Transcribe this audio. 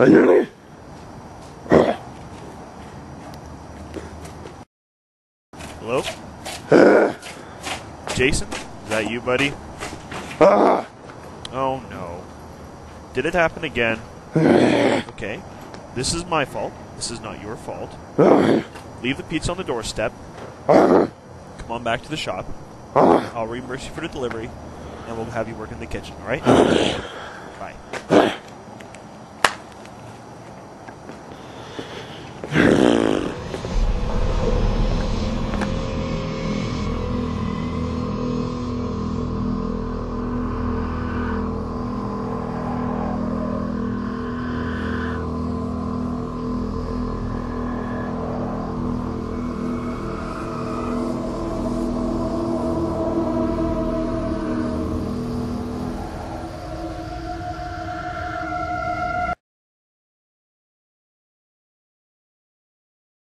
I don't know. Hello? Jason? Is that you, buddy? Oh no. Did it happen again? Okay. This is my fault. This is not your fault. Leave the pizza on the doorstep. Come on back to the shop. I'll reimburse you for the delivery, and we'll have you work in the kitchen, alright? Bye.